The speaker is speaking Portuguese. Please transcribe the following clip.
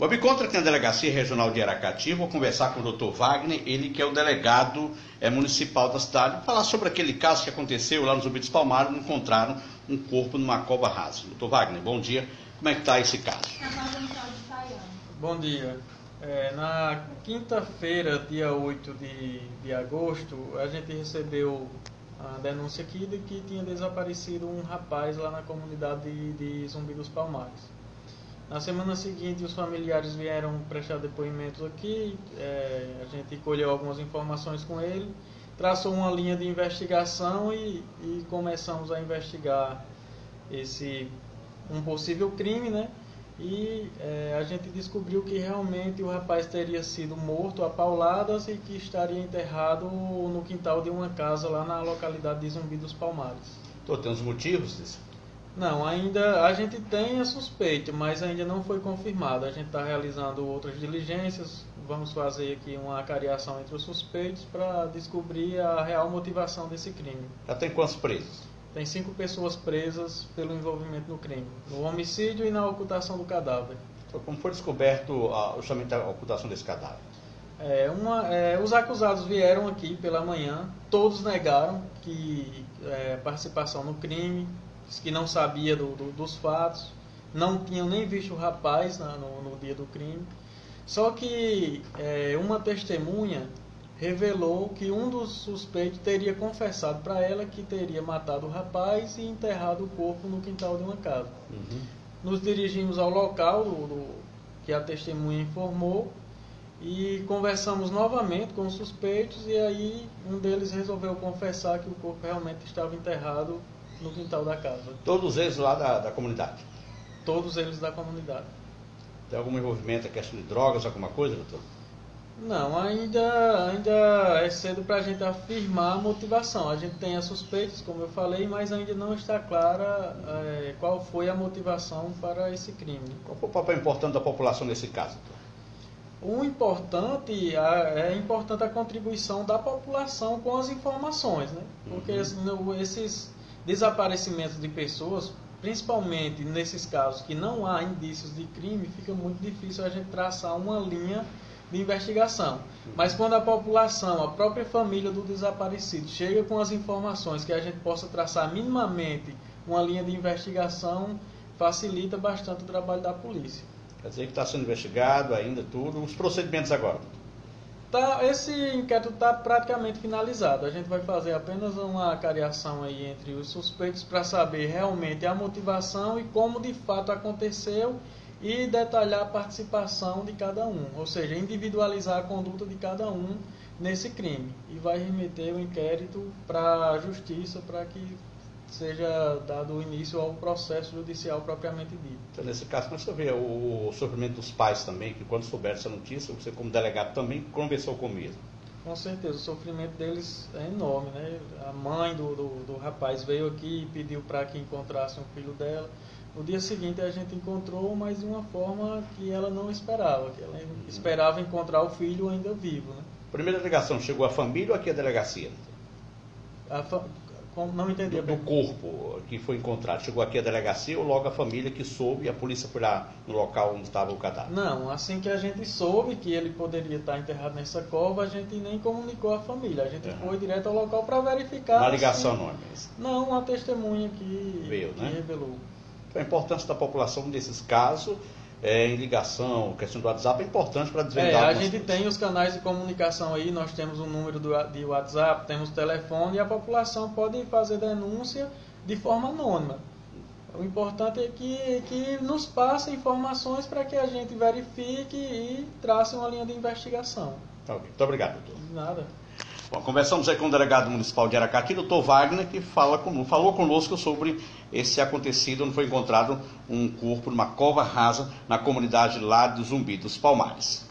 Vou me encontro aqui na Delegacia Regional de Aracati, vou conversar com o Dr. Wagner, ele que é o delegado é, municipal da cidade, falar sobre aquele caso que aconteceu lá nos Zumbi dos Palmares, encontraram um corpo numa cova rasa. Dr. Wagner, bom dia. Como é que está esse caso? Bom dia. É, na quinta-feira, dia 8 de, de agosto, a gente recebeu a denúncia aqui de que tinha desaparecido um rapaz lá na comunidade de, de Zumbi dos Palmares. Na semana seguinte, os familiares vieram prestar depoimentos aqui, é, a gente colheu algumas informações com ele, traçou uma linha de investigação e, e começamos a investigar esse um possível crime, né? E é, a gente descobriu que realmente o rapaz teria sido morto a pauladas e que estaria enterrado no quintal de uma casa lá na localidade de Zumbi dos Palmares. Tô, tem os motivos disso? Não, ainda a gente tem a suspeita, mas ainda não foi confirmado. A gente está realizando outras diligências, vamos fazer aqui uma cariação entre os suspeitos para descobrir a real motivação desse crime. Já tem quantos presos? Tem cinco pessoas presas pelo envolvimento no crime, no homicídio e na ocultação do cadáver. Então, como foi descoberto a, justamente a ocultação desse cadáver? É, uma, é, os acusados vieram aqui pela manhã, todos negaram que é, participação no crime, que não sabia do, do, dos fatos, não tinham nem visto o rapaz na, no, no, dia do crime. Só que é, uma testemunha revelou que um dos suspeitos teria confessado para ela que teria matado o rapaz e enterrado o corpo no quintal de uma casa. Uhum. Nos dirigimos ao local do, do, que a testemunha informou e conversamos novamente com os suspeitos e aí um deles resolveu confessar que o corpo realmente estava enterrado no quintal da casa. Todos eles lá da, da comunidade? Todos eles da comunidade. Tem algum envolvimento em questão de drogas, alguma coisa, doutor? Não, ainda, ainda é cedo para a gente afirmar a motivação. A gente tem as suspeitas, como eu falei, mas ainda não está clara é, qual foi a motivação para esse crime. Qual foi o papel importante da população nesse caso? O importante é importante a contribuição da população com as informações, né? Porque uhum. esses desaparecimentos de pessoas, principalmente nesses casos que não há indícios de crime, fica muito difícil a gente traçar uma linha de investigação. Mas quando a população, a própria família do desaparecido, chega com as informações que a gente possa traçar minimamente uma linha de investigação, facilita bastante o trabalho da polícia. Quer dizer que está sendo investigado ainda tudo. Os procedimentos agora? Tá, esse inquérito está praticamente finalizado. A gente vai fazer apenas uma cariação aí entre os suspeitos para saber realmente a motivação e como de fato aconteceu e detalhar a participação de cada um, ou seja, individualizar a conduta de cada um nesse crime. E vai remeter o inquérito para a justiça para que seja dado início ao processo judicial propriamente dito. Então, nesse caso, nós vê o sofrimento dos pais também, que quando souberam essa notícia, você como delegado também conversou com mesmo. Com certeza, o sofrimento deles é enorme, né? A mãe do, do, do rapaz veio aqui e pediu para que encontrasse um filho dela. No dia seguinte a gente encontrou, mas de uma forma que ela não esperava, que ela esperava encontrar o filho ainda vivo. Né? Primeira delegação, chegou a família ou aqui a delegacia? A fa... Não entendi. Do, do, corpo que foi encontrado, chegou aqui a delegacia ou logo a família que soube e a polícia foi lá no local onde estava o cadáver? Não, assim que a gente soube que ele poderia estar enterrado nessa cova, a gente nem comunicou à família. A gente uhum. foi direto ao local para verificar. Uma ligação assim, não Não, uma testemunha que, Veio, que né? revelou. Então, a importância da população desses casos é, em ligação, questão do WhatsApp é importante para desvendar. É, a gente coisas. tem os canais de comunicação aí, nós temos um número do, de WhatsApp, temos telefone e a população pode fazer denúncia de forma anônima. O importante é que, que nos passe informações para que a gente verifique e trace uma linha de investigação. Tá ok. Muito obrigado, doutor. De nada. Bom, conversamos aí com o delegado municipal de Aracati, doutor Wagner, que fala com, falou conosco sobre esse acontecido, onde foi encontrado um corpo numa cova rasa na comunidade lá do Zumbi dos Palmares.